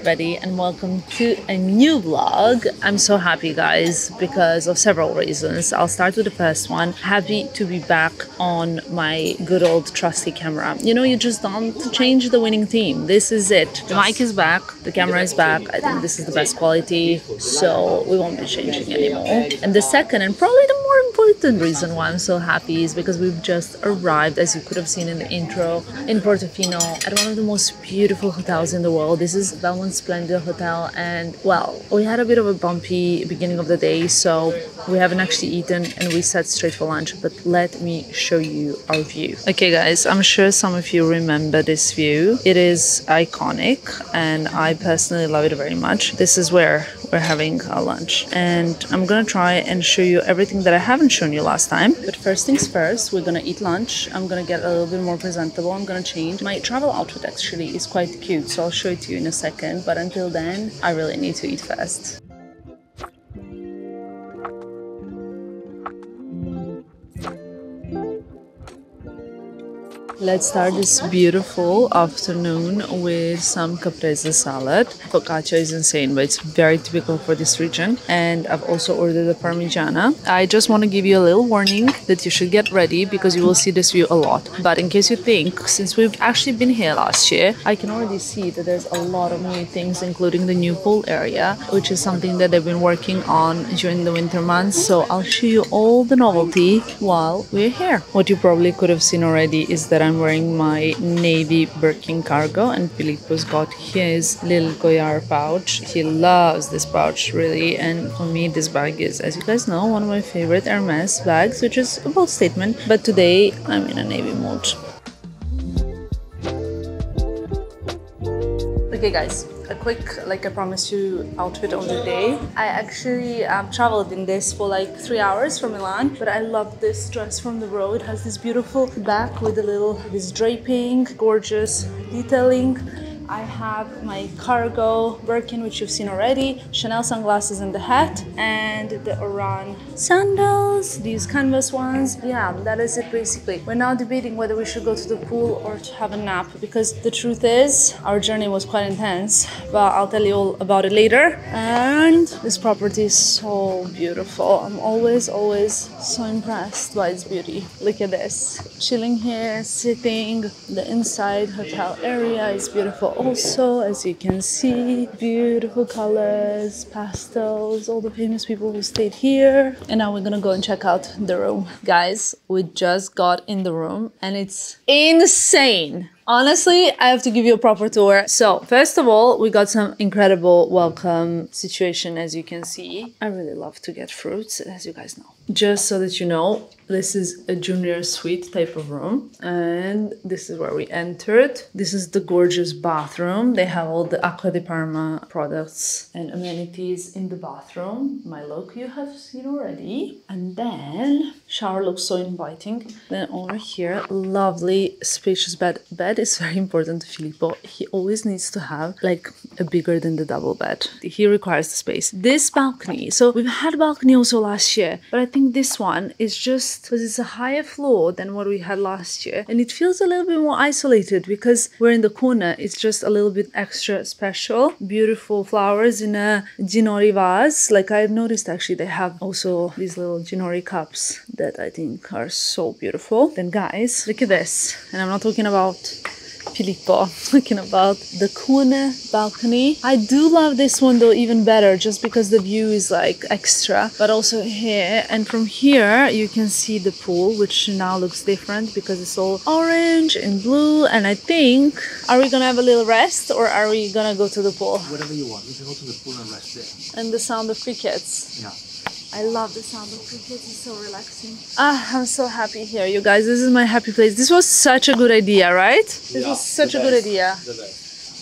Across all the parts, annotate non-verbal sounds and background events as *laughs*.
Everybody, and welcome to a new vlog. I'm so happy, guys, because of several reasons. I'll start with the first one. Happy to be back on my good old trusty camera. You know, you just don't change the winning team. This is it. The mic is back, the camera is back. I think this is the best quality, so we won't be changing anymore. And the second, and probably the important reason why I'm so happy is because we've just arrived, as you could have seen in the intro, in Portofino at one of the most beautiful hotels in the world. This is Belmond Splendid Hotel, and well, we had a bit of a bumpy beginning of the day, so we haven't actually eaten and we sat straight for lunch. But let me show you our view. Okay, guys, I'm sure some of you remember this view. It is iconic, and I personally love it very much. This is where we're having our lunch, and I'm gonna try and show you everything that I haven't shown you last time. But first things first, we're gonna eat lunch. I'm gonna get a little bit more presentable. I'm gonna change. My travel outfit actually is quite cute, so I'll show it to you in a second. But until then, I really need to eat first. Let's start this beautiful afternoon with some caprese salad. Focaccia is insane, but it's very typical for this region. And I've also ordered a parmigiana. I just want to give you a little warning that you should get ready because you will see this view a lot. But in case you think, since we've actually been here last year, I can already see that there's a lot of new things, including the new pool area, which is something that they've been working on during the winter months. So I'll show you all the novelty while we're here. What you probably could have seen already is that I'm wearing my navy Birkin cargo and Filippo's got his little Goyard pouch. He loves this pouch really and for me this bag is as you guys know one of my favorite Hermes bags which is a bold statement but today I'm in a navy mood. Okay guys, a quick, like I promised you, outfit of the day. I actually um, traveled in this for like three hours from Milan, but I love this dress from the road. It has this beautiful back with a little, this draping, gorgeous detailing. I have my cargo Birkin, which you've seen already, Chanel sunglasses and the hat, and the Oran sandals, these canvas ones. Yeah, that is it basically. We're now debating whether we should go to the pool or to have a nap because the truth is, our journey was quite intense, but I'll tell you all about it later. And this property is so beautiful. I'm always, always so impressed by its beauty. Look at this. Chilling here, sitting, the inside hotel area is beautiful also, as you can see, beautiful colors, pastels, all the famous people who stayed here. And now we're gonna go and check out the room. Guys, we just got in the room and it's insane. Honestly, I have to give you a proper tour. So, first of all, we got some incredible welcome situation as you can see. I really love to get fruits, as you guys know. Just so that you know, this is a junior suite type of room, and this is where we entered. This is the gorgeous bathroom. They have all the Acqua di Parma products and amenities in the bathroom. My look you have seen already. And then, shower looks so inviting. Then over here, lovely spacious bed. Bed is very important to Filippo. He always needs to have like a bigger than the double bed. He requires the space. This balcony, so we've had balcony also last year, but I think this one is just because it's a higher floor than what we had last year. And it feels a little bit more isolated because we're in the corner. It's just a little bit extra special. Beautiful flowers in a ginori vase. Like i've noticed actually they have also these little ginori cups that i think are so beautiful. Then guys look at this. And i'm not talking about Filippo talking about the corner balcony. I do love this one though even better just because the view is like extra but also here and from here you can see the pool which now looks different because it's all orange and blue and I think are we gonna have a little rest or are we gonna go to the pool? Whatever you want. We can go to the pool and rest there. And the sound of crickets. Yeah. I love the sound of crickets, it's so relaxing. Ah, I'm so happy here, you guys. This is my happy place. This was such a good idea, right? This Yeah, was such the a good idea.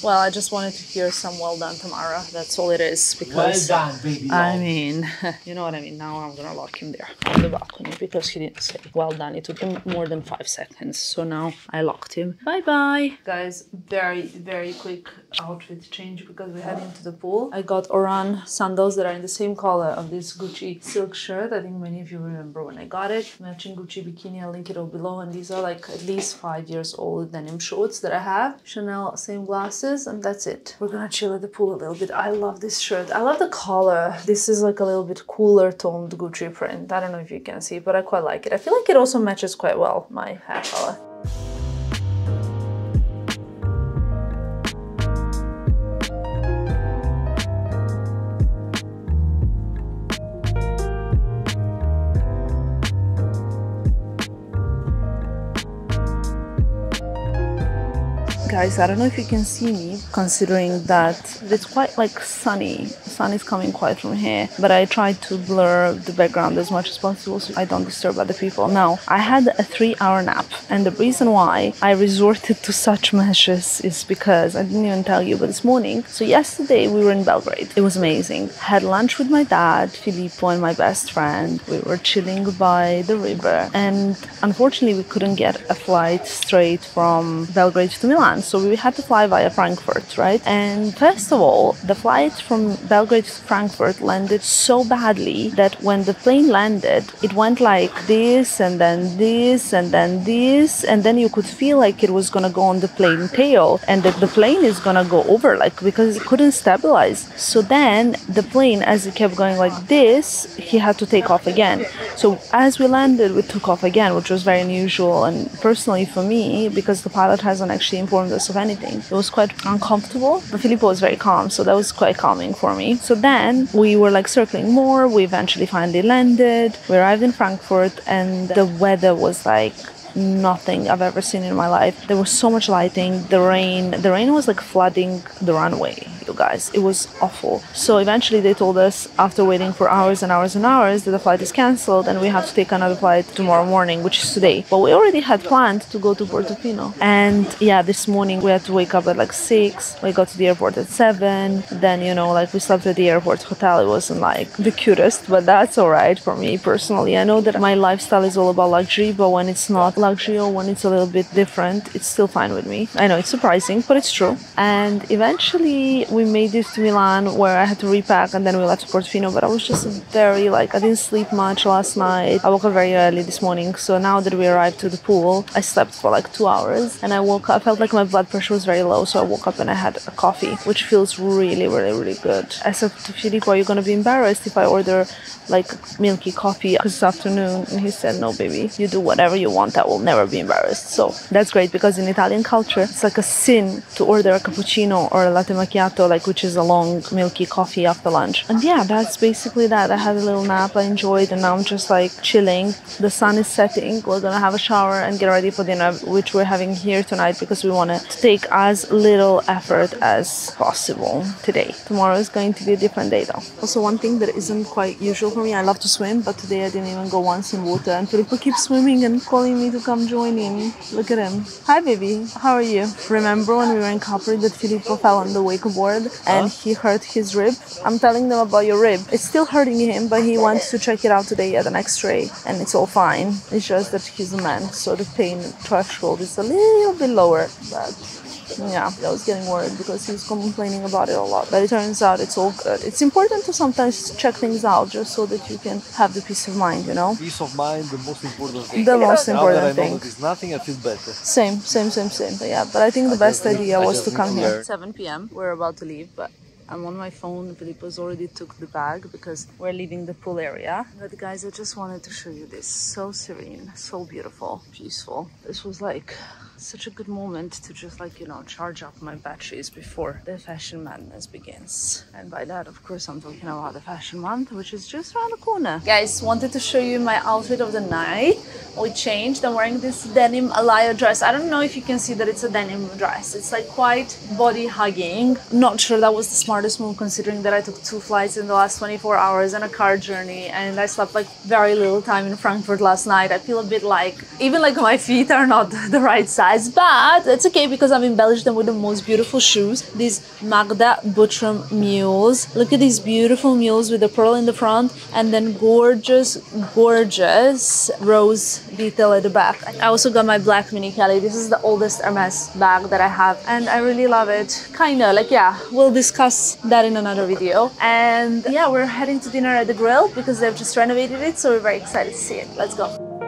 Well, I just wanted to hear some well done Tamara. That's all it is because done, baby. I mean, *laughs* you know what I mean. Now I'm gonna lock him there on the balcony because he didn't say well done. It took him more than five seconds, so now I locked him. Bye bye, guys. Very very quick outfit change because we head into the pool. I got Oran sandals that are in the same color of this Gucci silk shirt. I think many of you remember when I got it. Matching Gucci bikini. I'll link it all below. And these are like at least five years old denim shorts that I have. Chanel same glasses and that's it. We're gonna chill at the pool a little bit. I love this shirt. I love the color. This is like a little bit cooler toned Gucci print. I don't know if you can see, but I quite like it. I feel like it also matches quite well my hair color. Guys i don't know if you can see me considering that it's quite like sunny. Sun is coming quite from here but i tried to blur the background as much as possible so i don't disturb other people. Now i had a three hour nap and the reason why i resorted to such measures is because i didn't even tell you but this morning so yesterday we were in belgrade. It was amazing. Had lunch with my dad filippo and my best friend. We were chilling by the river and unfortunately we couldn't get a flight straight from belgrade to milan so we had to fly via Frankfurt, right? And first of all, the flight from Belgrade to Frankfurt landed so badly that when the plane landed, it went like this and then this and then this, and then you could feel like it was gonna go on the plane tail and that the plane is gonna go over, like because it couldn't stabilize. So then the plane, as it kept going like this, he had to take off again. So as we landed, we took off again, which was very unusual. And personally for me, because the pilot hasn't actually informed of anything. It was quite uncomfortable, but Filippo was very calm, so that was quite calming for me. So then we were like circling more. We eventually finally landed. We arrived in Frankfurt, and the weather was like nothing I've ever seen in my life. There was so much lighting. The rain, the rain was like flooding the runway you guys. It was awful. So eventually they told us after waiting for hours and hours and hours that the flight is cancelled and we have to take another flight tomorrow morning, which is today. But we already had planned to go to Portofino. And yeah, this morning we had to wake up at like 6. We got to the airport at 7. Then, you know, like we slept at the airport hotel. It wasn't like the cutest, but that's alright for me personally. I know that my lifestyle is all about luxury, but when it's not luxury or when it's a little bit different, it's still fine with me. I know it's surprising, but it's true. And eventually we made it to Milan where I had to repack and then we left to Portofino. But I was just very like I didn't sleep much last night. I woke up very early this morning. So now that we arrived to the pool, I slept for like two hours and I woke up. I felt like my blood pressure was very low, so I woke up and I had a coffee, which feels really, really, really good. I said to Filippo, "Are you gonna be embarrassed if I order like milky coffee this afternoon?" And he said, "No, baby, you do whatever you want. I will never be embarrassed." So that's great because in Italian culture, it's like a sin to order a cappuccino or a latte macchiato like which is a long milky coffee after lunch. And yeah, that's basically that. I had a little nap, I enjoyed, and now I'm just like chilling. The sun is setting. We're gonna have a shower and get ready for dinner, which we're having here tonight because we want to take as little effort as possible today. Tomorrow is going to be a different day though. Also, one thing that isn't quite usual for me, I love to swim, but today I didn't even go once in water. And Filippo keeps swimming and calling me to come join him. Look at him. Hi, baby. How are you? Remember when we were in Capri that Filippo fell on the wakeboard and he hurt his rib. I'm telling them about your rib. It's still hurting him, but he wants to check it out today at an x-ray and it's all fine. It's just that he's a man, so the pain threshold is a little bit lower, but yeah, I was getting worried because he was complaining about it a lot. But it turns out it's all good. It's important to sometimes check things out just so that you can have the peace of mind, you know? Peace of mind, the most important thing. The most important now that thing. I know that nothing, I feel better. Same, same, same, same. But yeah, but I think the I best idea was to come here. 7 p.m. We're about to leave, but I'm on my phone. Filippo's already took the bag because we're leaving the pool area. But guys, I just wanted to show you this. So serene, so beautiful, peaceful. This was like such a good moment to just like, you know, charge up my batteries before the fashion madness begins. And by that, of course, I'm talking about the fashion month, which is just around the corner. Guys, wanted to show you my outfit of the night. We changed. I'm wearing this denim Alaïa dress. I don't know if you can see that it's a denim dress. It's like quite body hugging. Not sure that was the smartest move considering that I took two flights in the last 24 hours and a car journey and I slept like very little time in Frankfurt last night. I feel a bit like, even like my feet are not *laughs* the right size but it's okay because I've embellished them with the most beautiful shoes. These Magda Butrym mules. Look at these beautiful mules with the pearl in the front and then gorgeous, gorgeous rose detail at the back. I also got my black Mini Kelly. This is the oldest Hermes bag that I have and I really love it. Kinda like, yeah, we'll discuss that in another video. And yeah, we're heading to dinner at the grill because they've just renovated it. So we're very excited to see it. Let's go.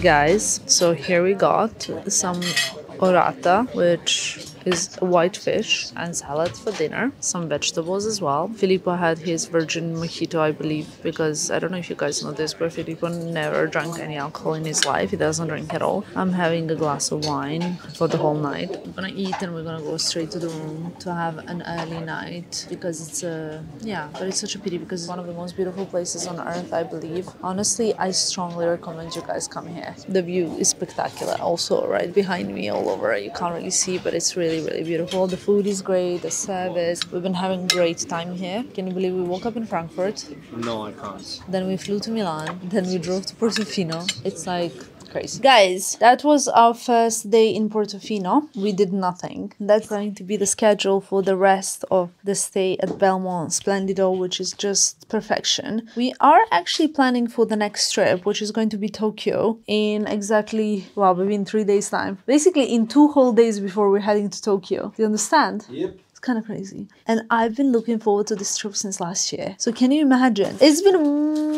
Guys, so here we got some orata, which is white fish and salad for dinner, some vegetables as well. Filippo had his virgin mojito, I believe, because I don't know if you guys know this, but Filippo never drank any alcohol in his life. He doesn't drink at all. I'm having a glass of wine for the whole night. I'm gonna eat and we're gonna go straight to the room to have an early night because it's a yeah, but it's such a pity because it's one of the most beautiful places on earth, I believe. Honestly, I strongly recommend you guys come here. The view is spectacular. Also, right behind me, all over, you can't really see, but it's really really, really beautiful. The food is great, the service. We've been having great time here. Can you believe we woke up in Frankfurt? No, I can't. Then we flew to Milan. Then we drove to Portofino. It's like crazy. Guys, that was our first day in Portofino. We did nothing. That's going to be the schedule for the rest of the stay at Belmond Splendido, which is just perfection. We are actually planning for the next trip, which is going to be Tokyo in exactly, well, maybe in three days' time. Basically, in two whole days before we're heading to Tokyo. Do you understand? Yep. It's kind of crazy. And I've been looking forward to this trip since last year. So can you imagine? It's been more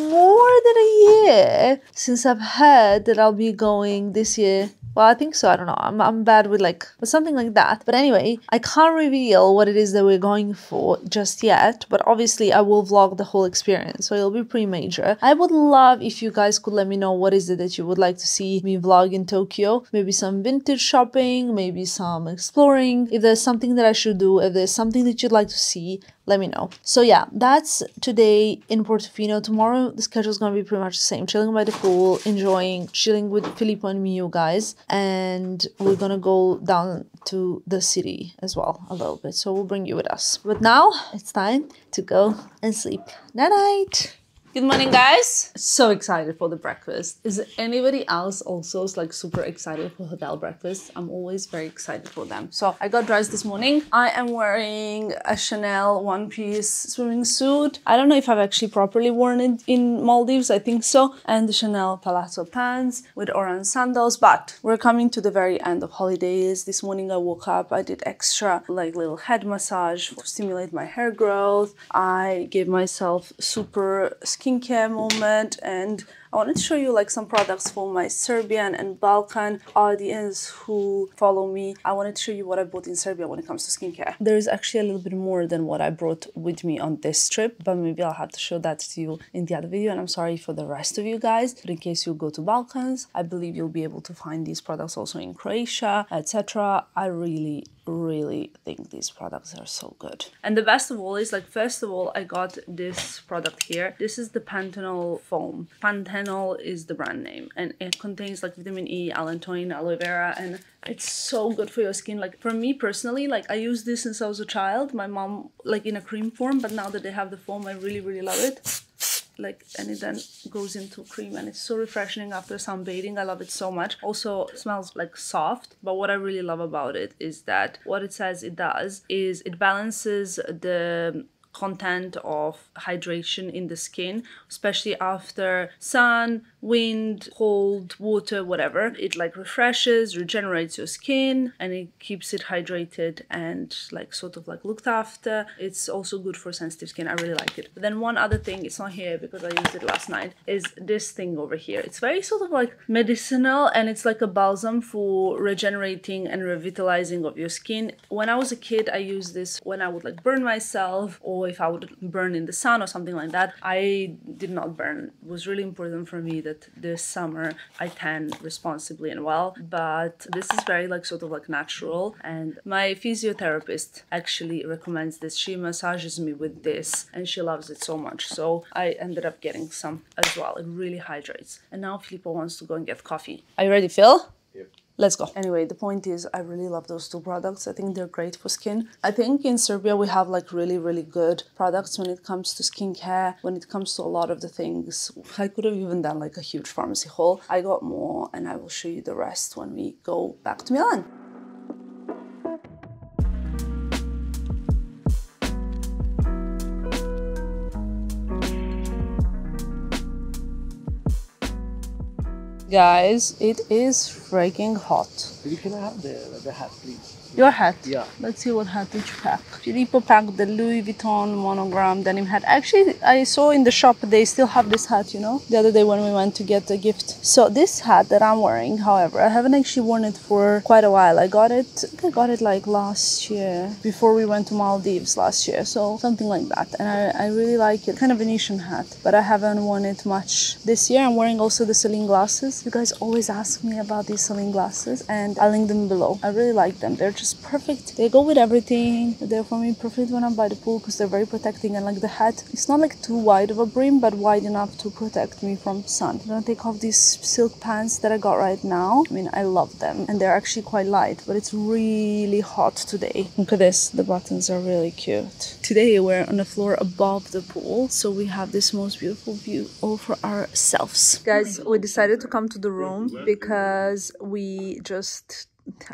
than a year since I've heard that I'll be going this year well, I think so. I don't know. I'm, I'm bad with like, something like that. But anyway, I can't reveal what it is that we're going for just yet. But obviously, I will vlog the whole experience. So it'll be pretty major. I would love if you guys could let me know what is it that you would like to see me vlog in Tokyo. Maybe some vintage shopping, maybe some exploring. If there's something that I should do, if there's something that you'd like to see, let me know. So yeah, that's today in Portofino. Tomorrow the schedule is gonna be pretty much the same. Chilling by the pool, enjoying, chilling with Filippo and me, you guys, and we're gonna go down to the city as well a little bit. So we'll bring you with us. But now it's time to go and sleep. Night night. Good morning, guys. So excited for the breakfast. Is anybody else also like super excited for hotel breakfast? I'm always very excited for them. So I got dressed this morning. I am wearing a Chanel one piece swimming suit. I don't know if I've actually properly worn it in Maldives. I think so. And the Chanel palazzo pants with orange sandals. But we're coming to the very end of holidays. This morning I woke up. I did extra like little head massage to stimulate my hair growth. I gave myself super skincare moment and I wanted to show you like some products for my Serbian and Balkan audience who follow me. I wanted to show you what I bought in Serbia when it comes to skincare. There is actually a little bit more than what I brought with me on this trip, but maybe I'll have to show that to you in the other video. And I'm sorry for the rest of you guys, but in case you go to Balkans, I believe you'll be able to find these products also in Croatia, etc. I really really think these products are so good. And the best of all is like first of all I got this product here. This is the Pantenol foam. Pantenol is the brand name and it contains like vitamin E, allantoin, aloe vera and it's so good for your skin. Like for me personally, like I used this since I was a child. My mom like in a cream form, but now that they have the foam, I really really love it like and it then goes into cream and it's so refreshing after sunbathing i love it so much also smells like soft but what i really love about it is that what it says it does is it balances the content of hydration in the skin especially after sun wind cold water whatever. It like refreshes regenerates your skin and it keeps it hydrated and like sort of like looked after. It's also good for sensitive skin. I really like it. But then one other thing it's not here because i used it last night is this thing over here. It's very sort of like medicinal and it's like a balsam for regenerating and revitalizing of your skin. When i was a kid i used this when i would like burn myself or if I would burn in the sun or something like that. I did not burn. It was really important for me that this summer I tan responsibly and well. But this is very like sort of like natural. And my physiotherapist actually recommends this. She massages me with this and she loves it so much. So I ended up getting some as well. It really hydrates. And now Filippo wants to go and get coffee. Are you ready, Phil? Let's go. Anyway, the point is, I really love those two products. I think they're great for skin. I think in Serbia we have like really, really good products when it comes to skincare, when it comes to a lot of the things. I could have even done like a huge pharmacy haul. I got more and I will show you the rest when we go back to Milan. Guys, it is freaking hot. Can I have the, the hat, please? Your hat? Yeah. Let's see what hat did you pack. Filippo packed the Louis Vuitton monogram denim hat. Actually, I saw in the shop they still have this hat, you know, the other day when we went to get a gift. So this hat that I'm wearing, however, I haven't actually worn it for quite a while. I got it, I think I got it like last year, before we went to Maldives last year. So something like that. And I, I really like it. Kind of Venetian hat, but I haven't worn it much this year. I'm wearing also the Celine glasses. You guys always ask me about these Celine glasses and I'll link them below. I really like them. They're just perfect. They go with everything. They're for me perfect when I'm by the pool because they're very protecting and like the hat, it's not like too wide of a brim, but wide enough to protect me from sun. I'm gonna take off these silk pants that I got right now. I mean, I love them and they're actually quite light, but it's really hot today. Look at this. The buttons are really cute. Today we're on the floor above the pool, so we have this most beautiful view all for ourselves. Guys, we decided to come to the room because we just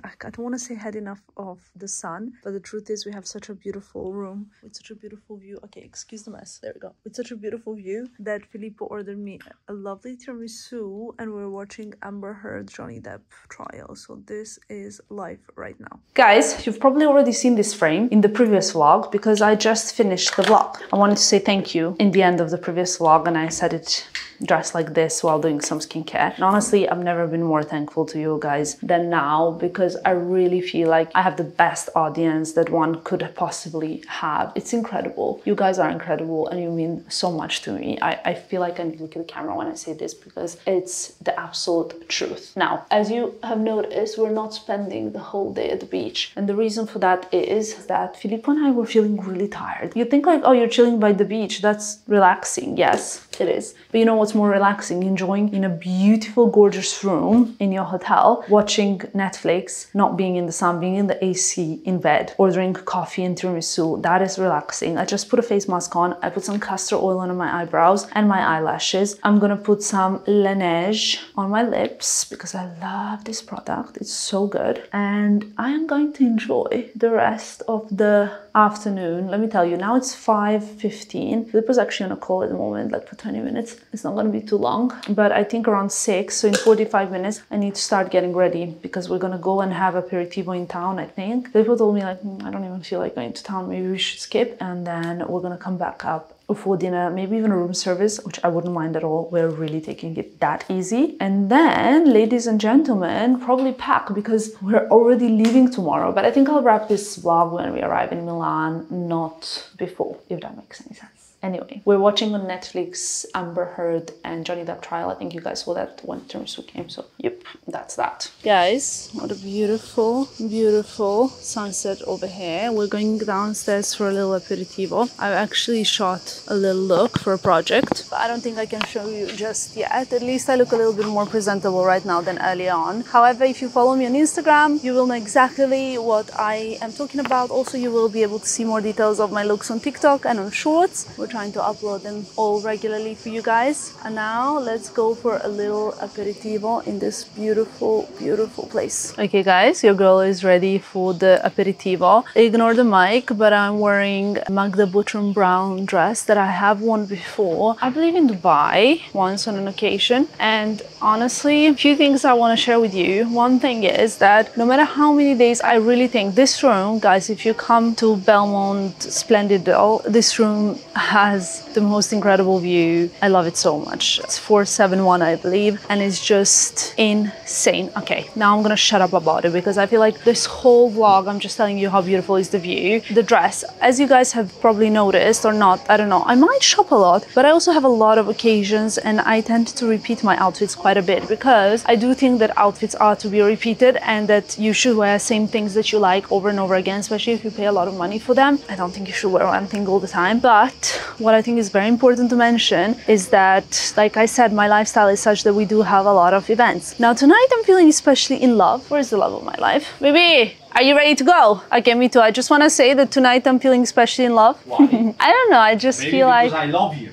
I don't want to say had enough of the sun, but the truth is we have such a beautiful room with such a beautiful view. Okay, excuse the mess. There we go. With such a beautiful view that Filippo ordered me a lovely tiramisu and we're watching Amber Heard Johnny Depp trial. So this is live right now. Guys, you've probably already seen this frame in the previous vlog because I just finished the vlog. I wanted to say thank you in the end of the previous vlog and I said it dressed like this while doing some skincare. And honestly, I've never been more thankful to you guys than now because I really feel like I have the best audience that one could possibly have. It's incredible. You guys are incredible and you mean so much to me. I, I feel like I need to look at the camera when I say this because it's the absolute truth. Now, as you have noticed, we're not spending the whole day at the beach. And the reason for that is that Filippo and I were feeling really tired. You think like, oh, you're chilling by the beach. That's relaxing. Yes, it is. But you know what's more relaxing? Enjoying in a beautiful, gorgeous room in your hotel, watching Netflix, not being in the sun, being in the AC in bed, ordering coffee and tiramisu. That is relaxing. I just put a face mask on. I put some castor oil on my eyebrows and my eyelashes. I'm gonna put some Laneige on my lips because I love this product. It's so good. And I am going to enjoy the rest of the afternoon. Let me tell you, now it's 5.15. Filippo's actually on a call at the moment, like for 20 minutes. It's not gonna be too long, but I think around six, so in 45 minutes, I need to start getting ready because we're gonna go and have aperitivo in town, I think. Filippo told me like, "Mm, I don't even feel like going to town, maybe we should skip. And then we're gonna come back up for dinner, maybe even a room service, which I wouldn't mind at all. We're really taking it that easy. And then, ladies and gentlemen, probably pack because we're already leaving tomorrow. But I think I'll wrap this vlog when we arrive in Milan, not before, if that makes any sense. Anyway, we're watching on Netflix Amber Heard and Johnny Depp trial. I think you guys saw that when Tiramisu came. So, yep, that's that. Guys, what a beautiful, beautiful sunset over here. We're going downstairs for a little aperitivo. I actually shot a little look for a project, but I don't think I can show you just yet. At least I look a little bit more presentable right now than earlier on. However, if you follow me on Instagram, you will know exactly what I am talking about. Also, you will be able to see more details of my looks on TikTok and on Shorts. We're trying to upload them all regularly for you guys. And now let's go for a little aperitivo in this beautiful, beautiful place. Okay, guys, your girl is ready for the aperitivo. Ignore the mic, but I'm wearing Magda Butrym brown dress that I have worn before. I believe in Dubai once on an occasion. And honestly, a few things I want to share with you. One thing is that no matter how many days, I really think this room, guys, if you come to Belmond Splendid this room has the most incredible view. I love it so much. It's 471, I believe, and it's just insane. Okay, now I'm gonna shut up about it because I feel like this whole vlog, I'm just telling you how beautiful is the view. The dress, as you guys have probably noticed or not, I don't know, I might shop a lot, but I also have a lot of occasions and I tend to repeat my outfits quite a bit because I do think that outfits are to be repeated and that you should wear same things that you like over and over again, especially if you pay a lot of money for them. I don't think you should wear one thing all the time, but what I think is very important to mention is that, like I said, my lifestyle is such that we do have a lot of events. Now, tonight I'm feeling especially in love. Where's the love of my life? Baby, are you ready to go? Okay, me too. I just want to say that tonight I'm feeling especially in love. Why? *laughs* I don't know. I just Maybe feel because like I love you.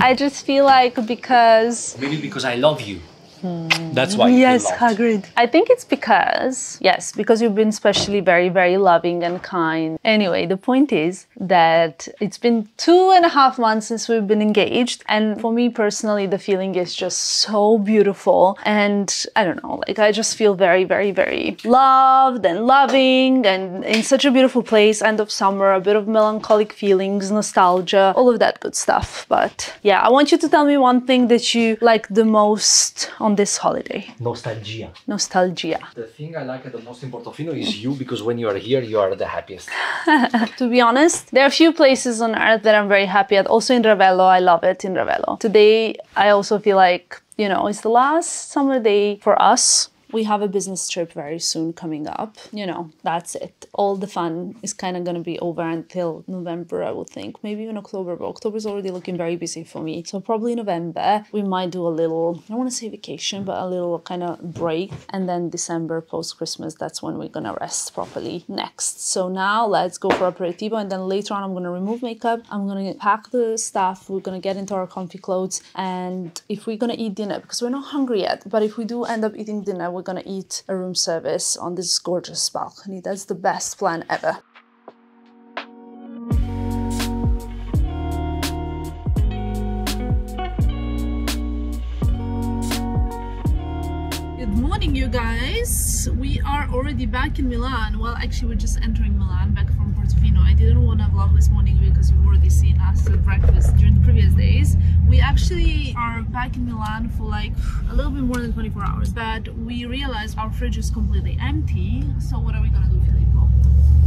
I just feel like because Maybe because I love you. Hmm. That's why. you Yes, loved. Hagrid. I think it's because, yes, because you've been especially very, very loving and kind. Anyway, the point is that it's been two and a half months since we've been engaged. And for me personally, the feeling is just so beautiful. And I don't know, like I just feel very, very, very loved and loving and in such a beautiful place. End of summer, a bit of melancholic feelings, nostalgia, all of that good stuff. But yeah, I want you to tell me one thing that you like the most on this holiday. Nostalgia. Nostalgia. The thing I like the most in Portofino is you because when you are here, you are the happiest. *laughs* To be honest, there are a few places on earth that I'm very happy at. Also in Ravello, I love it in Ravello. Today, I also feel like, you know, it's the last summer day for us. We have a business trip very soon coming up. You know, that's it. All the fun is kind of going to be over until November, I would think. Maybe even October, but October is already looking very busy for me. So probably November, we might do a little, I don't want to say vacation, but a little kind of break. And then December, post Christmas, that's when we're going to rest properly next. So now let's go for aperitivo. And then later on, I'm going to remove makeup. I'm going to pack the stuff. We're going to get into our comfy clothes. And if we're going to eat dinner, because we're not hungry yet, but if we do end up eating dinner, we're going to eat a room service on this gorgeous balcony. That's the best plan ever. Good morning, you guys. We are already back in Milan. Well, actually, we're just entering Milan back from Portofino. I didn't want to vlog this morning back in Milan for like a little bit more than 24 hours, but we realized our fridge is completely empty. So, what are we gonna do, Filippo?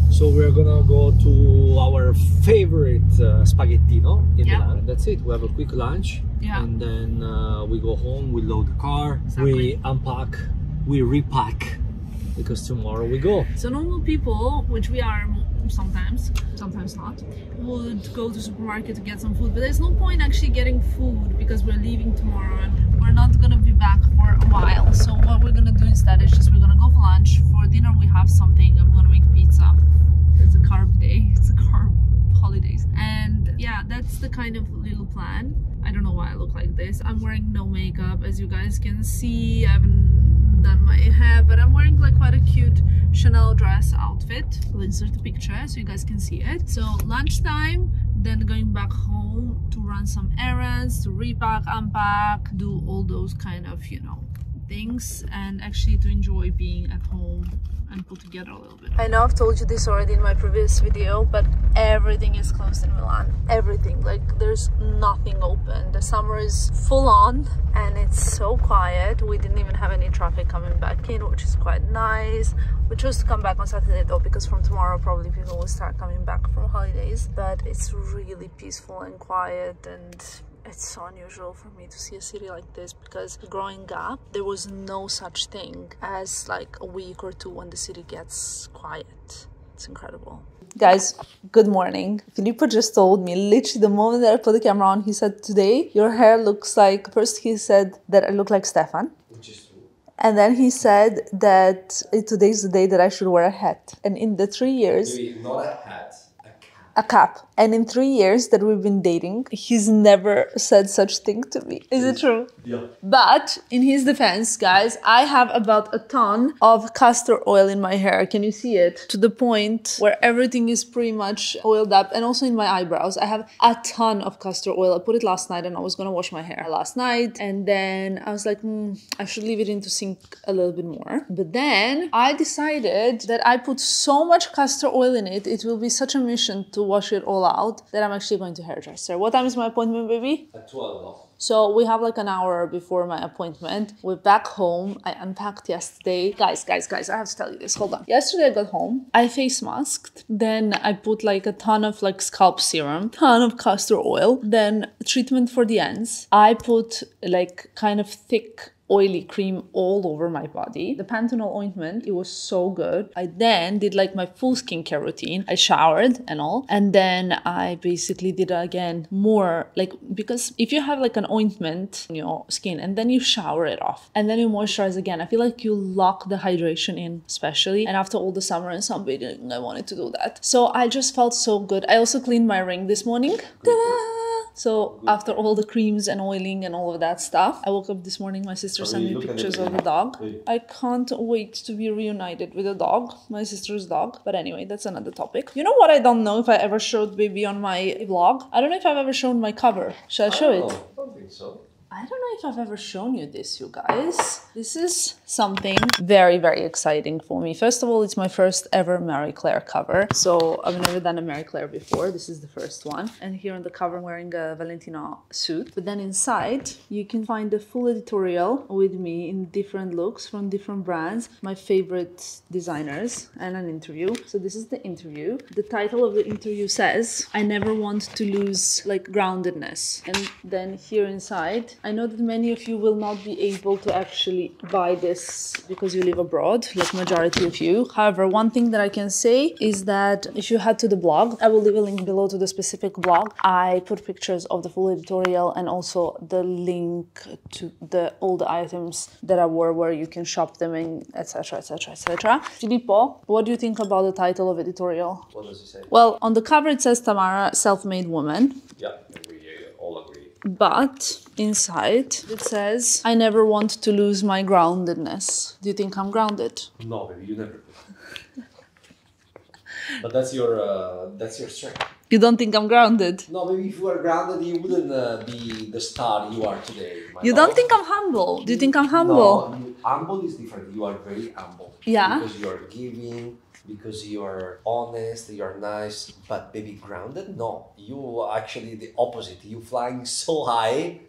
So we're gonna go to our favorite uh, spaghettino in Yeah. Milan. That's it. We have a quick lunch, Yeah. and then uh, we go home. We load the car. Exactly. We unpack. We repack because tomorrow we go. So normal people, which we are sometimes, sometimes not, would go to supermarket to get some food. But there's no point actually getting food because we're leaving tomorrow and we're not gonna be back for a while. So what we're gonna do instead is just we're gonna go for lunch. For dinner we have something. I'm gonna make pizza. It's a carb day. *laughs* It's a carb holidays. And yeah, that's the kind of little plan. I don't know why I look like this. I'm wearing no makeup, as you guys can see. I haven't done my hair, but I'm wearing like quite a cute Chanel dress outfit. I'll insert the picture so you guys can see it. So lunchtime, then going back home to run some errands, to repack, unpack, do all those kind of, you know, things and actually to enjoy being at home and put together a little bit. I know I've told you this already in my previous video, but everything is closed in Milan. Everything. Like there's nothing open. The summer is full on and it's so quiet. We didn't even have any traffic coming back in, which is quite nice. We chose to come back on Saturday though because from tomorrow probably people will start coming back from holidays. But it's really peaceful and quiet and it's so unusual for me to see a city like this because growing up there was no such thing as like a week or two when the city gets quiet. It's incredible. Guys good morning. Filippo just told me literally the moment that i put the camera on he said today your hair looks like first he said that i look like stefan. And then he said that today's the day that i should wear a hat. And in the three years Not a hat, a cap. And in three years that we've been dating, he's never said such thing to me. Is it true? Yeah. But in his defense, guys, I have about a ton of castor oil in my hair. Can you see it? To the point where everything is pretty much oiled up. And also in my eyebrows, I have a ton of castor oil. I put it last night and I was gonna wash my hair last night. And then I was like, hmm, I should leave it in to sink a little bit more. But then I decided that I put so much castor oil in it, it will be such a mission to wash it all out then I'm actually going to hairdresser. What time is my appointment, baby? At 12. So we have like an hour before my appointment. We're back home. I unpacked yesterday. Guys, guys, guys, I have to tell you this. Hold on. Yesterday I got home. I face masked. Then I put like a ton of like scalp serum, ton of castor oil, then treatment for the ends. I put like kind of thick oily cream all over my body. The Pantenol ointment, it was so good. I then did like my full skincare routine. I showered and all. And then I basically did again more like because if you have like an ointment on your skin and then you shower it off and then you moisturize again, I feel like you lock the hydration in, especially. And after all the summer and sunbathing, I wanted to do that. So I just felt so good. I also cleaned my ring this morning. Ta-da! So after all the creams and oiling and all of that stuff, I woke up this morning. My sister sent me pictures of the dog. I can't wait to be reunited with the dog, my sister's dog. But anyway, that's another topic. You know what? I don't know if I ever showed baby on my vlog. I don't know if I've ever shown my cover. Shall I show it? Oh, I don't think so. I don't know if I've ever shown you this, you guys. This is something very, very exciting for me. First of all, it's my first ever Marie Claire cover. So I've never done a Marie Claire before. This is the first one. And here on the cover, I'm wearing a Valentino suit. But then inside, you can find the full editorial with me in different looks from different brands, my favorite designers, and an interview. So this is the interview. The title of the interview says, I never want to lose like groundedness. And then here inside, I know that many of you will not be able to actually buy this because you live abroad, like majority of you. However, one thing that I can say is that if you head to the blog, I will leave a link below to the specific blog. I put pictures of the full editorial and also the link to the all the items that I wore where you can shop them and etc etc etc. Filippo, what do you think about the title of editorial? What does it say? Well, on the cover it says Tamara, self-made woman. Yeah, we all agree. But inside it says, I never want to lose my groundedness. Do you think I'm grounded? No, baby, you never. *laughs* but that's your uh, that's your strength. You don't think I'm grounded? No, maybe if you were grounded, you wouldn't uh, be the star you are today. You love. don't think I'm humble? Do you think I'm humble? No, you, humble is different. You are very humble. Yeah. Because you are giving, because you are honest, you are nice. But maybe grounded? No. You are actually the opposite. You flying *laughs* so high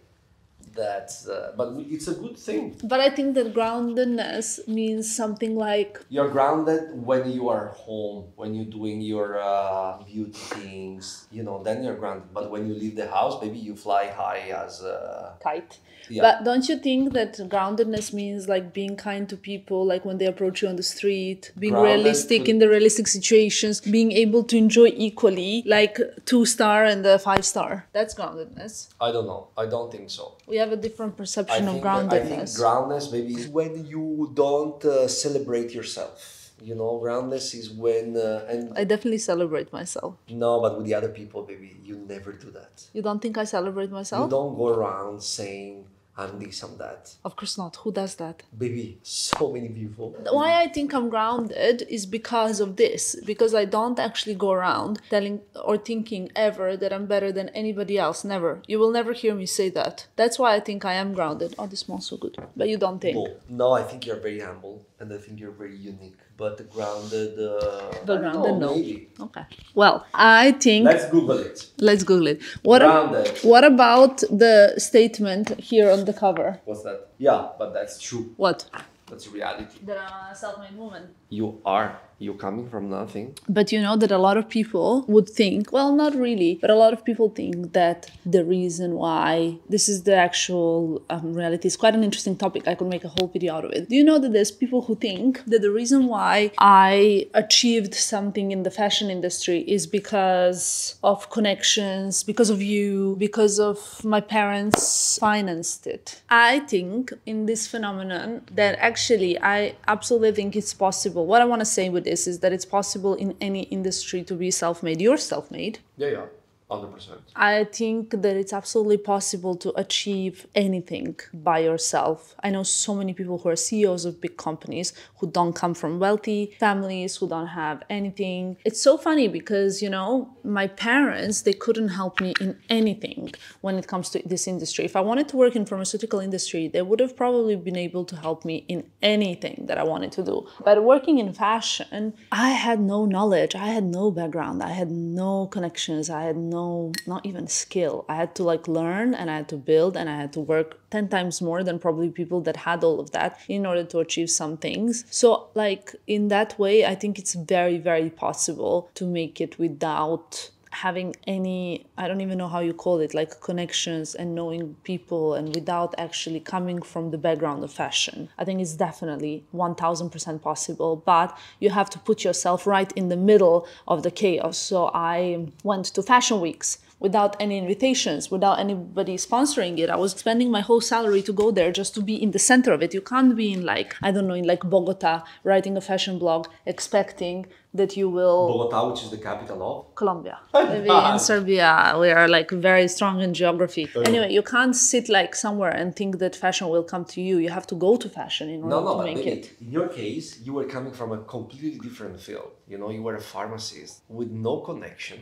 that, uh, but it's a good thing. But I think that groundedness means something like You're grounded when you are home, when you're doing your uh, beauty things, you know, then you're grounded. But when you leave the house, maybe you fly high as uh, kite. Yeah. But don't you think that groundedness means like being kind to people, like when they approach you on the street, being Grounded realistic could- in the realistic situations, being able to enjoy equally, like two star and the five star? That's groundedness. I don't know. I don't think so. We have a different I perception of think, I think groundedness. maybe is when you don't uh, celebrate yourself. You know, groundness is when uh, and I definitely celebrate myself. no, but with the other people, baby, you never do that. You don't think I celebrate myself You myself? don't go around saying I'm this, I'm that. Of course not. Who does that? Baby, so many people. Why I think I'm grounded is because of this. Because I don't actually go around telling or thinking ever that I'm better than anybody else. Never. You will never hear me say that. That's why I think I am grounded. Oh, this smells so good. But you don't think. Well, no, I think you're very humble and I think you're very unique. But the grounded, uh, The I don't grounded, know, no. maybe. Okay. Well, I think. Let's Google it. Let's Google it. What, Grounded. what about the statement here on the cover? What's that? Yeah, but that's true. What? That's reality. That I'm a self-made woman. You are. You're coming from nothing. But you know that a lot of people would think, well, not really, but a lot of people think that the reason why this is the actual um, reality is quite an interesting topic. I could make a whole video out of it. Do you know that there's people who think that the reason why I achieved something in the fashion industry is because of connections, because of you, because of my parents financed it? I think in this phenomenon that actually I absolutely think it's possible. What I want to say with this is that it's possible in any industry to be self-made. You're self-made. Yeah, yeah. 100%. I think that it's absolutely possible to achieve anything by yourself. I know so many people who are CEOs of big companies who don't come from wealthy families, who don't have anything. It's so funny because, you know, my parents, they couldn't help me in anything when it comes to this industry. If I wanted to work in pharmaceutical industry, they would have probably been able to help me in anything that I wanted to do. But working in fashion, I had no knowledge, I had no background, I had no connections, I had no not even skill. I had to like learn and I had to build and I had to work 10 times more than probably people that had all of that in order to achieve some things. So like in that way, I think it's very very possible to make it without having any i don't even know how you call it like connections and knowing people and without actually coming from the background of fashion. I think it's definitely 1000% possible but you have to put yourself right in the middle of the chaos. So i went to fashion weeks without any invitations, without anybody sponsoring it. I was spending my whole salary to go there just to be in the center of it. You can't be in like, I don't know, in like Bogota, writing a fashion blog, expecting that you will Bogota, which is the capital of. Colombia. *laughs* Maybe in Serbia, we are like very strong in geography. Oh, anyway, you can't sit like somewhere and think that fashion will come to you. You have to go to fashion in order No, no, to make it. in your case, you were coming from a completely different field. You know, you were a pharmacist with no connection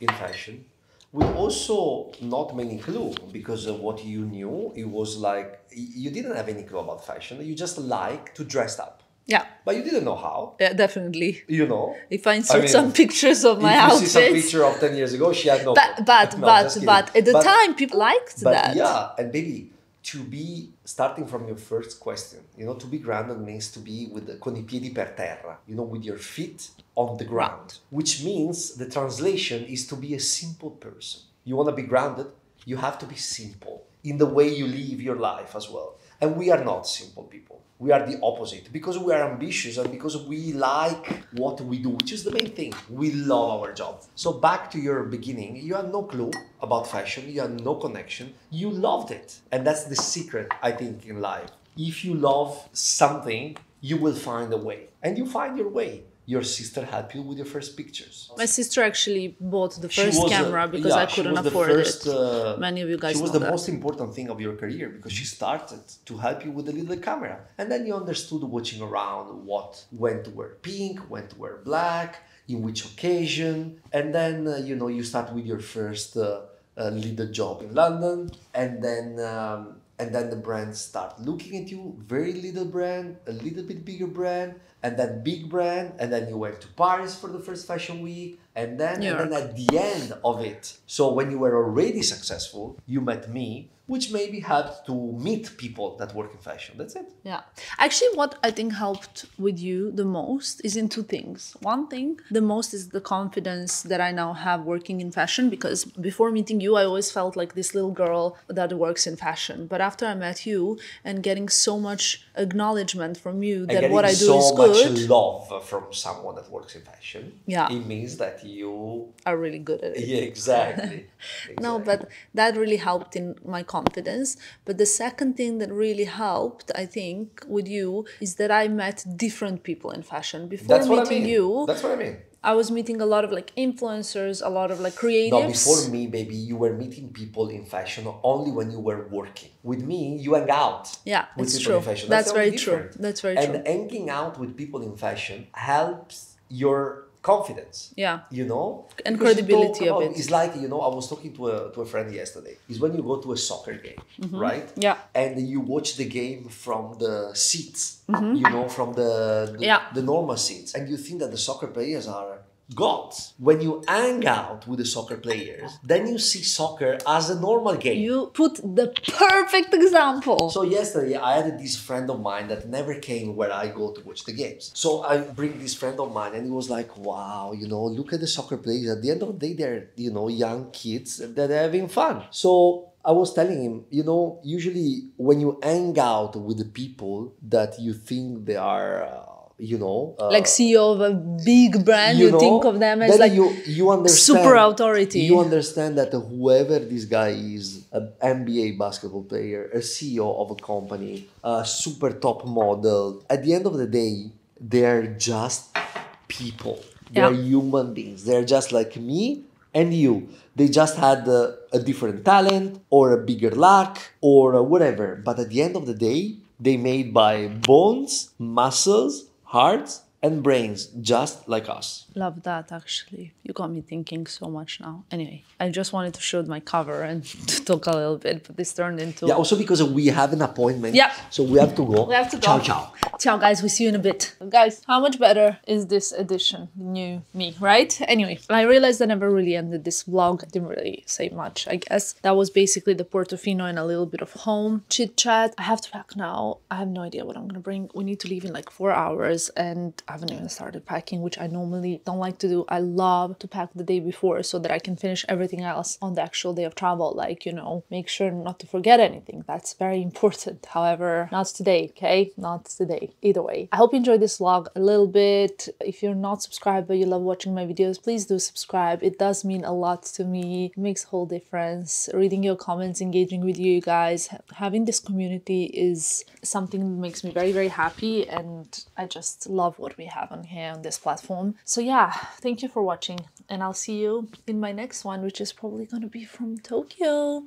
in fashion, with also not many clue because of what you knew. It was like you didn't have any clue about fashion. You just like to dress up, Yeah, but you didn't know how. yeah, definitely. You know. If I insert mean, some pictures of my if you outfits. see some picture of ten years ago, she had no. but but *laughs* No, but but at the But- time people liked But that. yeah, and baby, to be starting from your first question, you know, to be grounded means to be with the, con i piedi per terra, you know, with your feet on the ground, which means the translation is to be a simple person. You want to be grounded, you have to be simple in the way you live your life as well. And we are not simple people. We are the opposite because we are ambitious and because we like what we do, which is the main thing. We love our job. So back to your beginning, you had no clue about fashion, you had no connection, you loved it. And that's the secret, I think, in life. If you love something, you will find a way. And you find your way. Your sister helped you with your first pictures. My sister actually bought the first camera because yeah, I couldn't afford first, it. uh, Many of you guys She was the that. most important thing of your career because she started to help you with the little camera. And then you understood watching around what when to wear pink, when to wear black, in which occasion. And then, uh, you know, you start with your first uh, uh, little job in London. And then, um, and then the brands start looking at you, very little brand, a little bit bigger brand, and then big brand. And then you went to Paris for the first fashion week. And then, New and then at the end of it. So when you were already successful, you met me, which maybe helped to meet people that work in fashion. That's it. Yeah. Actually, what I think helped with you the most is in two things. One thing, the most is the confidence that I now have working in fashion because before meeting you, I always felt like this little girl that works in fashion. But after I met you and getting so much acknowledgement from you that what I do so is much love from someone that works in fashion. Yeah. It means that you. are really good at it. Yeah, exactly. *laughs* No, but that really helped in my confidence. But the second thing that really helped, I think, with you is that I met different people in fashion. Before That's what I meeting mean. you, That's what I mean. I was meeting a lot of like influencers, a lot of like creatives. before me, baby, you were meeting people in fashion only when you were working. With me, you hang out. Yeah, with it's true. in fashion. That's only very true. That's very and true. And hanging out with people in fashion helps your confidence. Yeah. You know? And credibility of it. It's like, you know, I was talking to a, to a friend yesterday. Is when you go to a soccer game, right? Mm-hmm. Yeah. And you watch the game from the seats, you know, from the, the, Mm-hmm. Yeah. the normal seats. And you think that the soccer players are gods. When you hang out with the soccer players, then you see soccer as a normal game. You put the perfect example. So yesterday I had this friend of mine that never came where I go to watch the games. So I bring this friend of mine and he was like, wow, you know, look at the soccer players. At the end of the day, they're, you know, young kids that are having fun. So I was telling him, you know, usually when you hang out with the people that you think they are, uh, you know, uh, like CEO of a big brand, you, know, think of them as like you, you understand, super authority. You understand that whoever this guy is, an NBA basketball player, a CEO of a company, a super top model, at the end of the day, they're just people. They're Yeah. human beings. They're just like me and you. They just had a, a different talent or a bigger luck or whatever. But at the end of the day, they made by bones, muscles, hearts, and brains, just like us. Love that actually. You got me thinking so much now. Anyway, I just wanted to show my cover and *laughs* to talk a little bit, but this turned into Yeah, also because we have an appointment. Yeah. So we have to go. We have to go. Ciao, ciao. Ciao, guys. We see you in a bit. Guys, how much better is this edition? New me, right? Anyway, I realized I never really ended this vlog. I didn't really say much. I guess that was basically the Portofino and a little bit of home chit chat. I have to pack now. I have no idea what I'm gonna bring. We need to leave in like four hours, and I haven't even started packing, which I normally don't like to do. I love to pack the day before so that I can finish everything else on the actual day of travel. Like, you know, make sure not to forget anything. That's very *laughs* important. However, not today, okay? Not today. Either way. I hope you enjoyed this vlog a little bit. If you're not subscribed but you love watching my videos, please do subscribe. It does mean a lot to me. It makes a whole difference. Reading your comments, engaging with you guys, having this community is something that makes me very, very happy and I just love what we have on here on this platform. So yeah, thank you for watching and I'll see you in my next one, which is probably gonna be from Tokyo.